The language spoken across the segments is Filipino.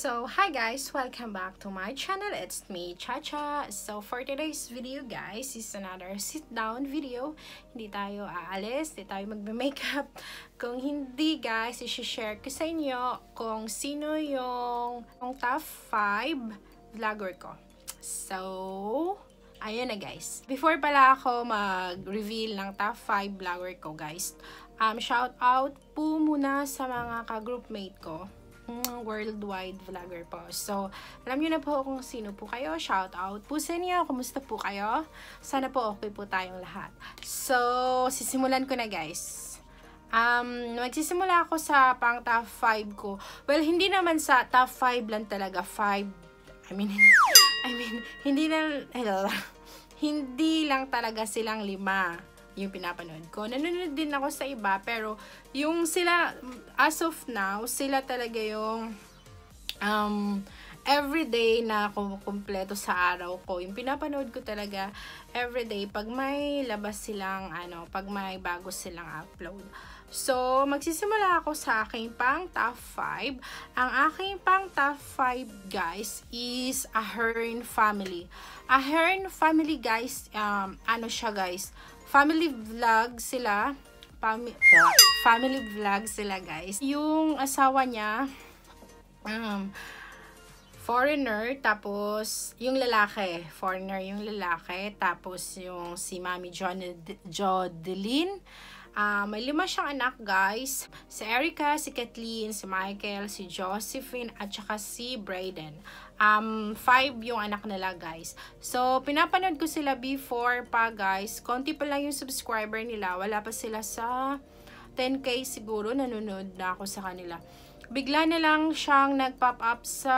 So, hi guys! Welcome back to my channel. It's me, Chacha. So, for today's video guys, is another sit-down video. Hindi tayo aalis, hindi tayo magme-makeup. Kung hindi guys, isi-share ko sa inyo kung sino yung, yung top 5 vlogger ko. So, ayun na guys. Before pala ako mag-reveal ng top 5 vlogger ko guys, um, shout out po muna sa mga ka-groupmate ko worldwide vlogger po. So, alam niyo na po kung sino po kayo. Shout out po sa inyo. Kumusta po kayo? Sana po okay po tayong lahat. So, sisimulan ko na guys. Um, magsisimula ako sa pang top 5 ko. Well, hindi naman sa top 5 lang talaga. 5, I mean, I mean, hindi na, hindi lang talaga silang lima yung pinapanood ko. Nanonood din ako sa iba, pero yung sila, as of now, sila talaga yung um, everyday na kumpleto sa araw ko. Yung pinapanood ko talaga everyday pag may labas silang ano, pag may bago silang upload. So, magsisimula ako sa aking pang top 5. Ang aking pang top 5, guys, is a Hearn family. A Hearn family, guys, um, ano siya, guys? Family vlog sila. Fami family vlog sila, guys. Yung asawa niya, um, foreigner, tapos yung lalaki, foreigner yung lalaki, tapos yung si Mami John Jodeline, Uh, may lima siyang anak, guys. Si Erica, si Kathleen, si Michael, si Josephine, at saka si Brayden. Um, five yung anak nila, guys. So, pinapanood ko sila before pa, guys. Konti pa lang yung subscriber nila. Wala pa sila sa 10k siguro. Nanonood na ako sa kanila. Bigla na lang siyang nag-pop up sa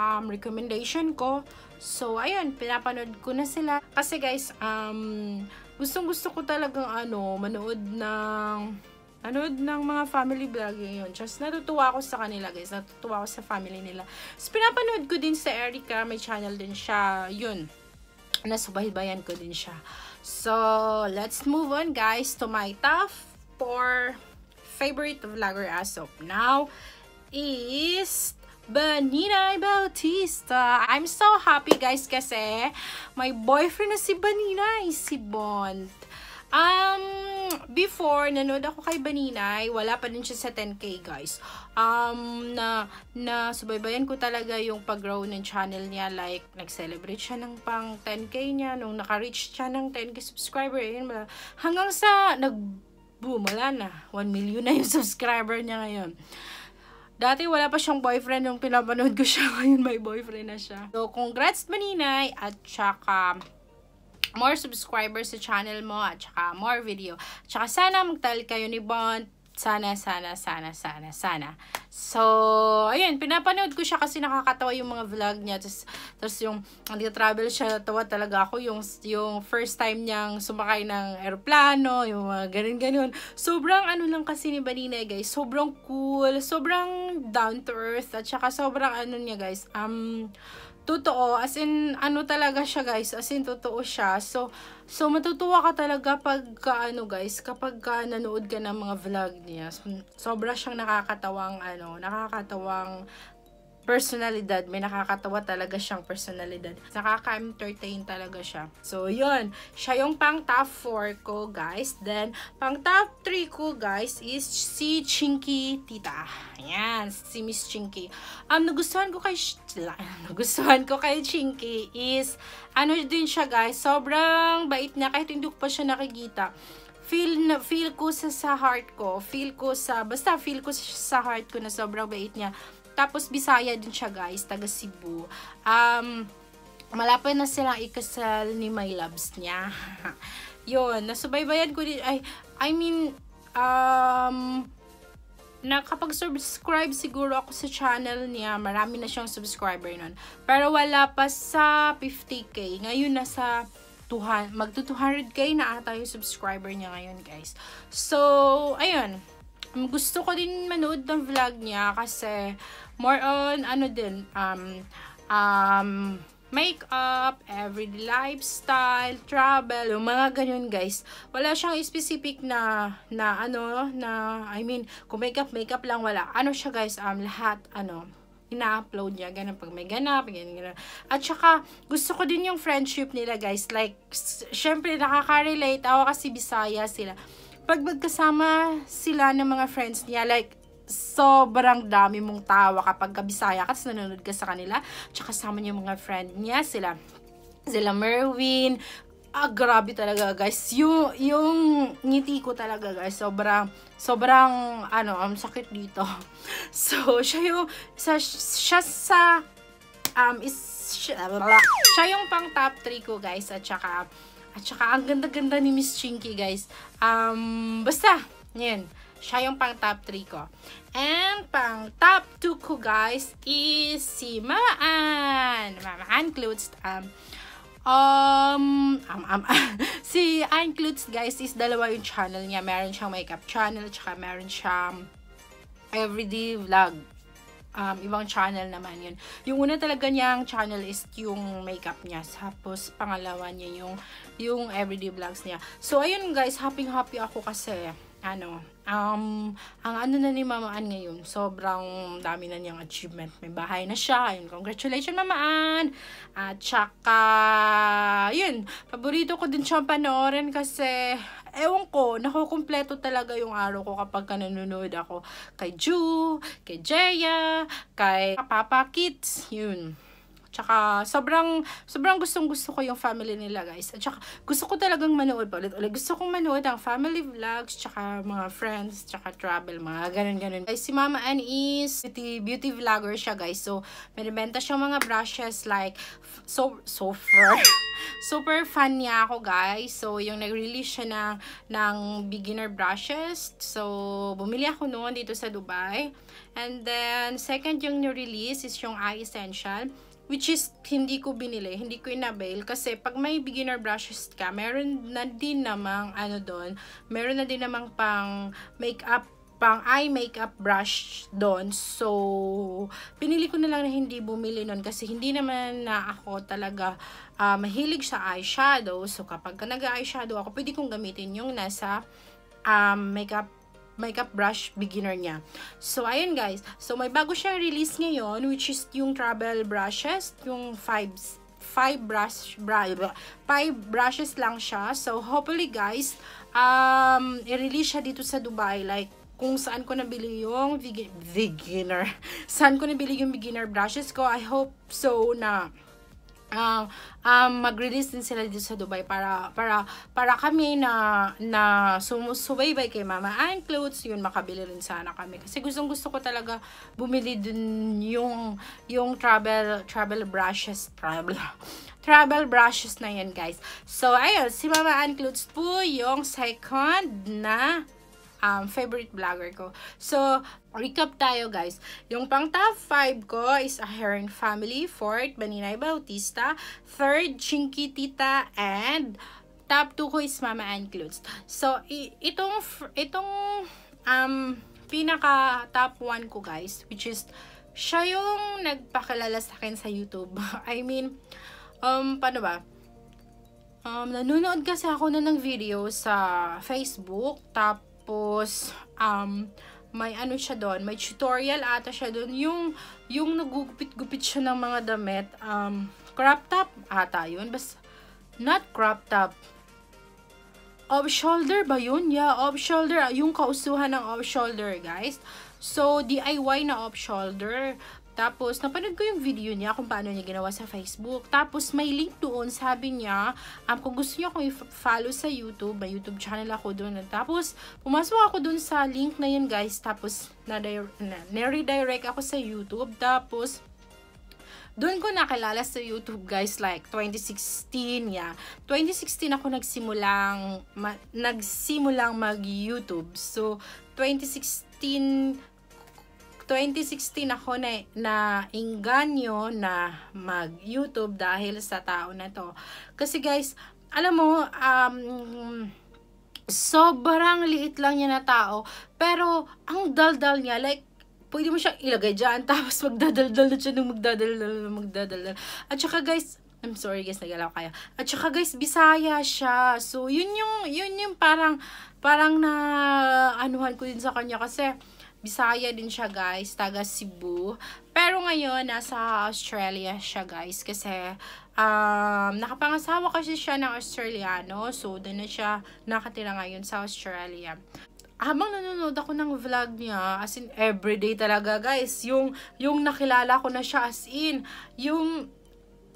um, recommendation ko. So, ayun, pinapanood ko na sila. Kasi guys, um, gustong gusto ko talagang ano, manood ng manood ng mga family vlog yun. Just natutuwa ako sa kanila guys. Natutuwa ako sa family nila. So, pinapanood ko din sa Erica. May channel din siya. Yun. Nasubaybayan ko din siya. So, let's move on guys to my top 4 favorite vlogger as of now is Baninay Bautista. I'm so happy guys kasi my boyfriend na si Baninay, si Bond. Um, before, nanood ako kay Baninay, wala pa din siya sa 10k guys. Um, na, na subaybayan ko talaga yung pag-grow ng channel niya. Like, nag-celebrate siya ng pang 10k niya, nung naka-reach siya ng 10k subscriber. Yun, hanggang sa, nag-boom, wala na. 1 million na yung subscriber niya ngayon. Dati wala pa siyang boyfriend nung pinapanood ko siya. Ngayon may boyfriend na siya. So, congrats Maninay at saka more subscribers sa channel mo at saka more video. At saka sana magtal kayo ni Bond sana, sana, sana, sana, sana. So, ayun, pinapanood ko siya kasi nakakatawa yung mga vlog niya. Tapos, yung, nag-travel siya, tawa talaga ako. Yung, yung first time niyang sumakay ng aeroplano, yung mga ganun-ganun. Sobrang ano lang kasi ni Banina, guys. Sobrang cool, sobrang down to earth, at saka sobrang ano niya, guys. Um, totoo, as in, ano talaga siya guys, as in, totoo siya. So, so matutuwa ka talaga pag, ano guys, kapag ka nanood ka ng mga vlog niya. So, sobra siyang nakakatawang, ano, nakakatawang personalidad. May nakakatawa talaga siyang personalidad. Nakaka-entertain talaga siya. So, yun. Siya yung pang top 4 ko, guys. Then, pang top 3 ko, guys, is si Chinky Tita. Ayan, si Miss Chinky. Um, nagustuhan ko kay nagustuhan ko kay Chinky is ano din siya, guys. Sobrang bait niya kahit hindi ko pa siya nakikita feel feel ko sa sa heart ko, feel ko sa basta feel ko sa heart ko na sobrang bait niya. Tapos, Bisaya din siya, guys. Taga Cebu. Um, malapit na silang ikasal ni My Loves niya. Yun, nasubaybayan ko din. Ay, I mean, um, nakapag-subscribe siguro ako sa channel niya. Marami na siyang subscriber nun. Pero wala pa sa 50k. Ngayon, nasa 200, magto 200k na ata yung subscriber niya ngayon, guys. So, ayun gusto ko din manood ng vlog niya kasi more on ano din um um makeup, everyday lifestyle, travel, yung mga ganyan guys. Wala siyang specific na na ano na I mean, kung makeup makeup lang wala. Ano siya guys, um lahat ano ina-upload niya, ganun pag may ganap, ganun, ganun. At saka, gusto ko din yung friendship nila, guys. Like, syempre, nakaka-relate. Ako kasi Bisaya sila. Pag magkasama sila ng mga friends niya, like, sobrang dami mong tawa kapag kabisaya kasi nanonood ka sa kanila. Tsaka kasama niya mga friend niya, sila sila Merwin, ah, grabe talaga guys. Yung, yung ngiti ko talaga guys, sobrang, sobrang, ano, um, sakit dito. So, siya yung, sa, siya sa, um, is, siya, siya yung pang top 3 ko guys, at saka, at saka, ang ganda-ganda ni Miss Chinky guys. Um, basta, yan. Siya yung pang top 3 ko. And pang top 2 ko guys is si Maan. Maan Clothes. Um, Um, um, um, si Klutz, guys, is dalawa yung channel niya. Meron siyang makeup channel, tsaka meron siyang everyday vlog. Um, ibang channel naman yun. Yung una talaga niyang channel is yung makeup niya. Tapos, pangalawa niya yung, yung everyday vlogs niya. So, ayun guys, happy-happy ako kasi, ano, um, ang ano na ni Mama Ann ngayon, sobrang dami na niyang achievement. May bahay na siya. Ayun, congratulations Mama Ann! At saka, yun, paborito ko din siyang panoorin kasi, ewan ko, nakukumpleto talaga yung araw ko kapag nanonood ako kay Ju, kay Jeya, kay Papa Kids, yun. Tsaka, sobrang, sobrang gustong gusto ko yung family nila, guys. At tsaka, gusto ko talagang manood pa ulit. ulit. Gusto kong manood ang family vlogs, tsaka mga friends, tsaka travel, mga ganun-ganun. Guys, si Mama Ann is beauty, beauty vlogger siya, guys. So, may benta siyang mga brushes like, so, so far, super fan niya ako, guys. So, yung nag-release siya ng, ng beginner brushes. So, bumili ako noon dito sa Dubai. And then, second yung new-release is yung Eye Essential which is hindi ko binili, hindi ko inabail kasi pag may beginner brushes ka, meron na din namang ano doon, meron na din namang pang makeup pang eye makeup brush doon. So, pinili ko na lang na hindi bumili noon kasi hindi naman na ako talaga uh, mahilig sa eyeshadow. So, kapag nag-eyeshadow ako, pwede kong gamitin yung nasa um, makeup makeup brush beginner niya. So, ayun guys. So, may bago siyang release ngayon, which is yung travel brushes, yung 5 five brush, brush five brushes lang siya. So, hopefully guys, um, i-release siya dito sa Dubai. Like, kung saan ko nabili yung beginner. saan ko nabili yung beginner brushes ko. I hope so na uh, um, mag-release din sila dito sa Dubai para para para kami na na sumusubaybay kay Mama Ann Clothes yun makabili rin sana kami. Kasi gustong gusto ko talaga bumili dun yung yung travel travel brushes travel travel brushes na yan guys. So ayun si Mama Ann Clothes po yung second na um, favorite vlogger ko. So, recap tayo guys. Yung pang top 5 ko is a Family. Fourth, Baninay Bautista. Third, Chinky Tita. And top 2 ko is Mama Ann Clothes. So, itong, itong um, pinaka top 1 ko guys, which is siya yung nagpakilala sa akin sa YouTube. I mean, um, paano ba? Um, nanonood kasi ako na ng video sa Facebook, tap tapos, um, may ano siya doon, may tutorial ata siya doon. Yung, yung nagugupit-gupit siya ng mga damit, um, crop top ata yun. Bas, not crop top. Off shoulder ba yun? Yeah, off shoulder. Yung kausuhan ng off shoulder, guys. So, DIY na off shoulder. Tapos, napanood ko yung video niya kung paano niya ginawa sa Facebook. Tapos, may link doon. Sabi niya, um, kung gusto niya akong i-follow sa YouTube, may YouTube channel ako doon. Tapos, pumasok ako doon sa link na yun, guys. Tapos, na-redirect ako sa YouTube. Tapos, doon ko nakilala sa YouTube, guys, like 2016, yeah. 2016 ako nagsimulang, ma, nagsimulang mag-YouTube. So, 2016 2016 ako na, na inganyo na mag-YouTube dahil sa tao na to. Kasi guys, alam mo, um, sobrang liit lang niya na tao, pero ang daldal niya, like, pwede mo siyang ilagay dyan, tapos magdadaldal na siya nung magdadaldal, magdadaldal. At saka guys, I'm sorry guys, nagalaw kayo. At saka guys, Bisaya siya. So, yun yung, yun yung parang, parang na, anuhan ko din sa kanya kasi, Bisaya din siya guys, taga Cebu. Pero ngayon, nasa Australia siya guys. Kasi, um, nakapangasawa kasi siya ng Australiano. So, doon na siya nakatira ngayon sa Australia habang nanonood ako ng vlog niya, as in everyday talaga guys, yung, yung nakilala ko na siya as in, yung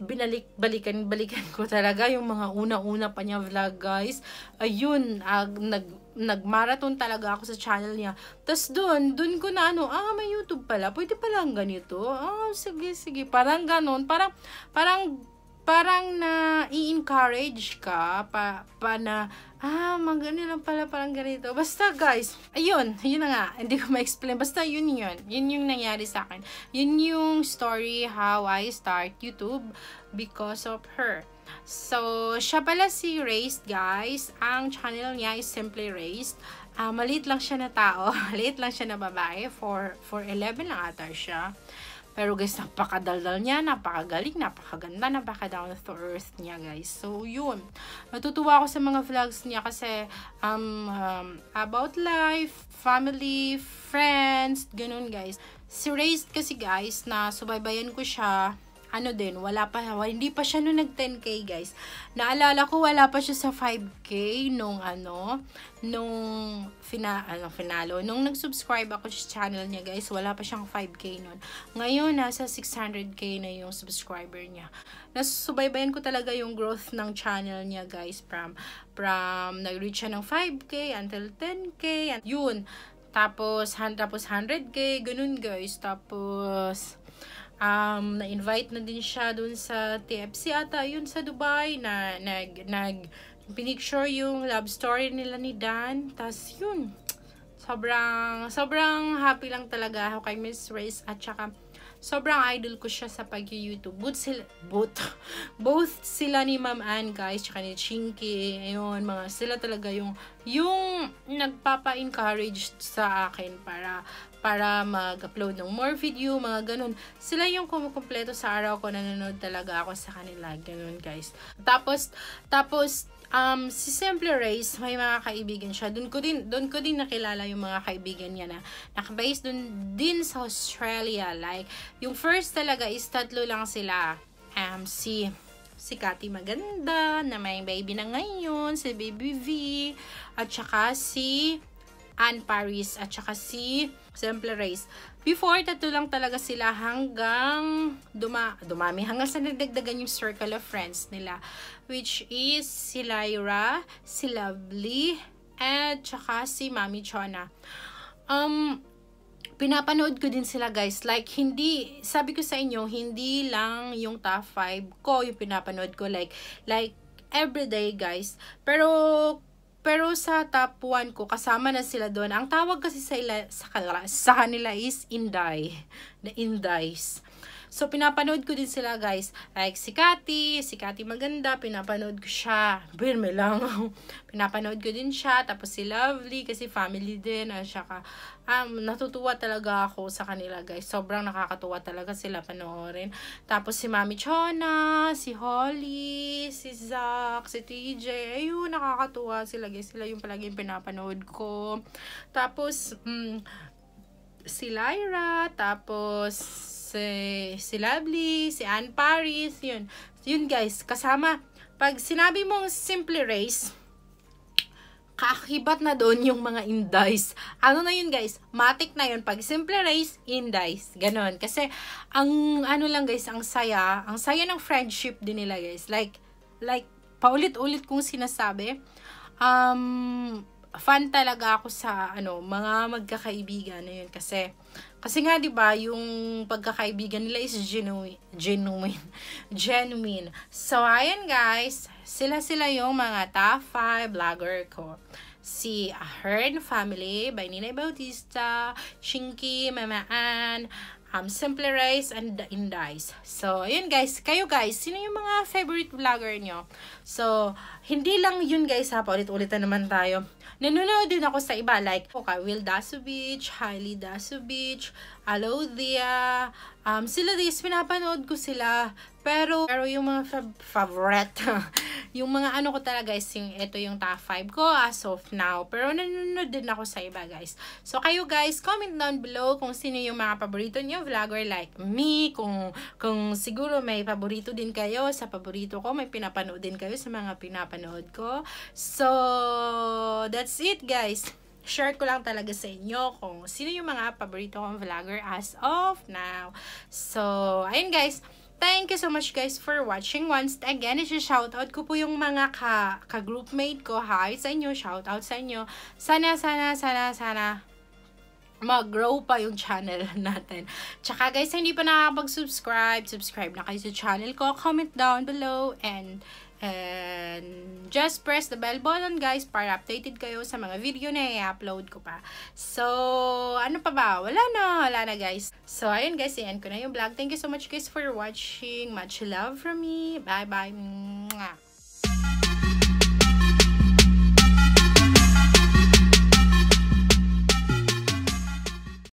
binalik balikan balikan ko talaga yung mga una-una pa niya vlog guys. Ayun uh, nag nag-marathon talaga ako sa channel niya. Tapos doon doon ko na ano ah may YouTube pala. Pwede pala ang ganito? Ah sige sige. Parang ganon. Parang parang parang na i-encourage ka pa, pa na, ah, magano lang pala, parang ganito. Basta guys, ayun, yun na nga, hindi ko ma-explain. Basta yun yun. Yun yung nangyari sa akin. Yun yung story how I start YouTube because of her. So, siya pala si Raised, guys. Ang channel niya is Simply Raised. Uh, maliit lang siya na tao. maliit lang siya na babae. For, for 11 lang ata siya. Pero guys, napakadaldal niya, napakagaling, napakaganda, napaka-down to earth niya guys. So, yun. Natutuwa ako sa mga vlogs niya kasi um, um, about life, family, friends, ganun guys. Si Raised kasi guys, na subaybayan ko siya ano din, wala pa, hindi pa siya nung nag 10k guys. Naalala ko, wala pa siya sa 5k nung ano, nung fina, ano, finalo. Nung nag-subscribe ako sa channel niya guys, wala pa siyang 5k nun. Ngayon, nasa 600k na yung subscriber niya. Nasusubaybayan ko talaga yung growth ng channel niya guys from, from nag-reach siya ng 5k until 10k. Yun. Tapos, tapos 100k, ganun guys. Tapos, um, na-invite na din siya dun sa TFC ata, yun sa Dubai, na nag, nag, pinicture yung love story nila ni Dan. Tapos yun, sobrang, sobrang happy lang talaga ako kay Miss Race at saka, sobrang idol ko siya sa pag-YouTube. Both sila, both, both sila ni Ma'am Ann, guys, tsaka ni Chinky, ayun, mga sila talaga yung, yung nagpapa-encourage sa akin para, para mag-upload ng more video, mga ganun. Sila yung kumukumpleto sa araw ko, nanonood talaga ako sa kanila, ganun, guys. Tapos, tapos, um, si Simple Race, may mga kaibigan siya. Doon ko din, doon ko din nakilala yung mga kaibigan niya na nakabase doon din sa Australia. Like, yung first talaga is tatlo lang sila. Um, si si Cathy Maganda, na may baby na ngayon, si Baby V, at saka si Anne Paris, at saka si Simple Race. Before, tatlo lang talaga sila hanggang duma dumami. Hanggang sa nagdagdagan yung circle of friends nila. Which is si Lyra, si Lovely, and tsaka si Mami Chona. Um, pinapanood ko din sila guys. Like, hindi, sabi ko sa inyo, hindi lang yung top 5 ko yung pinapanood ko. Like, like, everyday guys. Pero, pero sa top 1 ko, kasama na sila doon. Ang tawag kasi sa, ila, sa, sa kanila is Inday. The Indies. So, pinapanood ko din sila, guys. Like, si Cathy, si Cathy maganda, pinapanood ko siya. Birme lang. pinapanood ko din siya. Tapos si Lovely, kasi family din. At saka, um, natutuwa talaga ako sa kanila, guys. Sobrang nakakatuwa talaga sila panoorin. Tapos si Mami Chona, si Holly, si Zach, si TJ. Ayun, nakakatuwa sila, guys. Sila yung palagi pinapanood ko. Tapos, um, si Lyra, tapos si, si Lovely, si Anne Paris, yun. Yun guys, kasama, pag sinabi mong Simply Race, kaakibat na doon yung mga indies. Ano na yun guys? Matic na yun. Pag simple race, indies. Ganon. Kasi, ang ano lang guys, ang saya, ang saya ng friendship din nila guys. Like, like, paulit-ulit kong sinasabi, um, fan talaga ako sa ano, mga magkakaibigan na yun kasi kasi nga 'di ba, yung pagkakaibigan nila is genuine, genuine, genuine. So ayan guys, sila sila yung mga top 5 vlogger ko. Si Ahern Family by Nina Bautista, Shinky, Mama Ann, um, Simple Rice, and The Indies. So, ayun guys. Kayo guys, sino yung mga favorite vlogger nyo? So, hindi lang yun guys ha. Paulit-ulitan naman tayo Nanonood din ako sa iba like okay, Will Dasovich, Hailey Dasovich, Alodia, um, sila dis, pinapanood ko sila. Pero, pero yung mga fa- favorite, yung mga ano ko talaga guys, yung, ito yung top 5 ko as of now. Pero nanonood din ako sa iba guys. So kayo guys, comment down below kung sino yung mga paborito niyo vlogger like me. Kung, kung siguro may paborito din kayo sa paborito ko, may pinapanood din kayo sa mga pinapanood ko. So, that's it guys share ko lang talaga sa inyo kung sino yung mga paborito kong vlogger as of now. So, ayun guys. Thank you so much guys for watching. Once again, isi-shoutout ko po yung mga ka, ka-groupmate ko. Hi sa inyo, shoutout sa inyo. Sana, sana, sana, sana mag-grow pa yung channel natin. Tsaka guys, hindi pa nakakapag-subscribe, subscribe na kayo sa channel ko. Comment down below and And just press the bell button guys para updated kayo sa mga video na i-upload ko pa. So, ano pa ba? Wala na. Wala na guys. So, ayun guys. Iyan ko na yung vlog. Thank you so much guys for watching. Much love from me. Bye-bye.